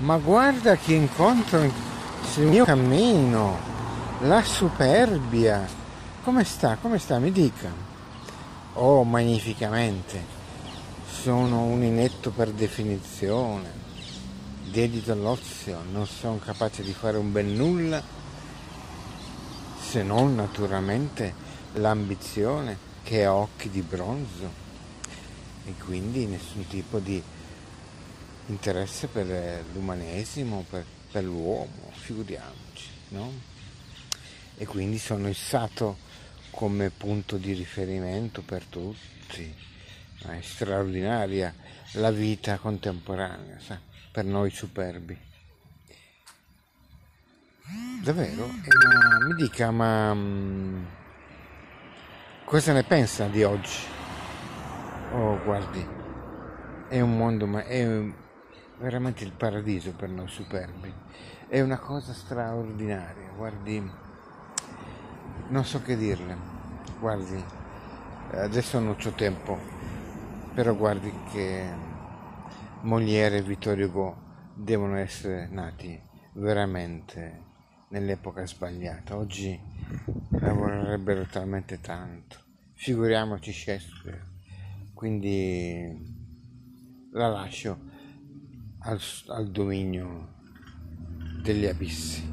Ma guarda che incontro sul mio cammino, la superbia. Come sta? Come sta? Mi dica. Oh, magnificamente. Sono un inetto per definizione. Dedito all'ozio, non sono capace di fare un bel nulla se non naturalmente l'ambizione che ha occhi di bronzo e quindi nessun tipo di interesse per l'umanesimo, per, per l'uomo, figuriamoci, no? E quindi sono issato come punto di riferimento per tutti. È straordinaria la vita contemporanea, sa? per noi superbi. Davvero? Eh, ma mi dica, ma mh, cosa ne pensa di oggi? Oh, guardi, è un mondo, ma è veramente il paradiso per noi superbi. È una cosa straordinaria, guardi, non so che dirle, guardi, adesso non ho tempo, però guardi che Molière e Vittorio Hugo devono essere nati veramente nell'epoca sbagliata. Oggi lavorerebbero talmente tanto, figuriamoci Shakespeare. Quindi la lascio al, al dominio degli abissi.